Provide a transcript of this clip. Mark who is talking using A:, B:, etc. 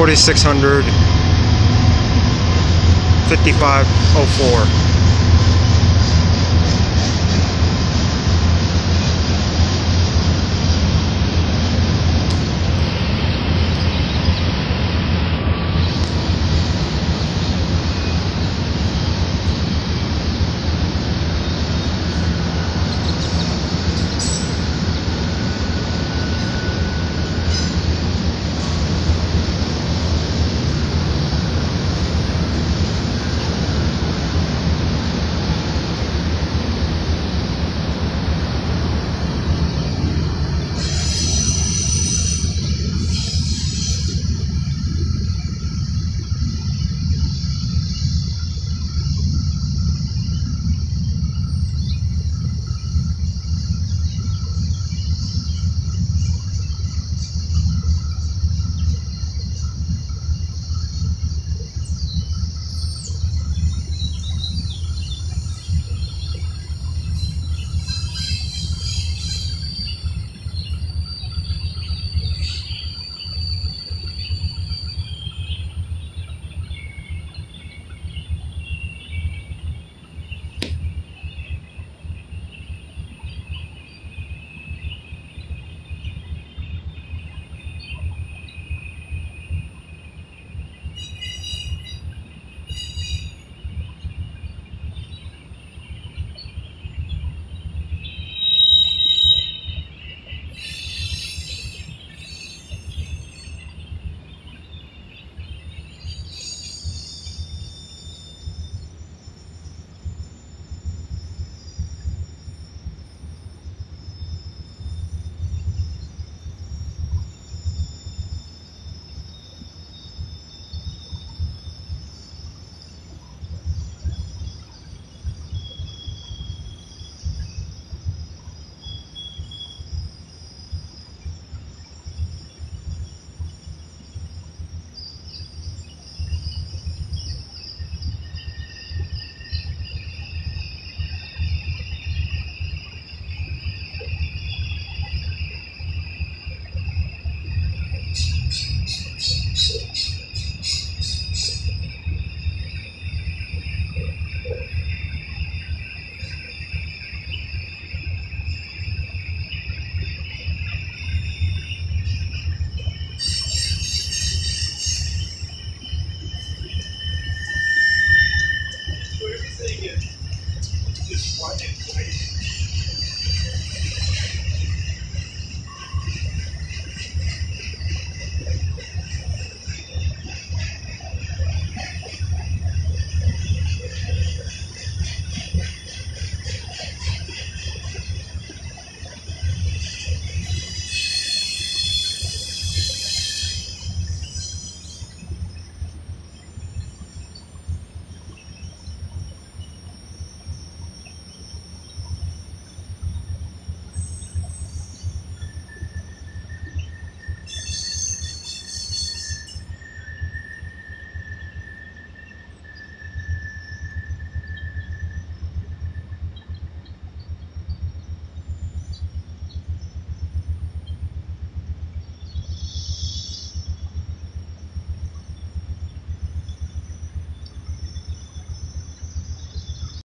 A: 4600 5504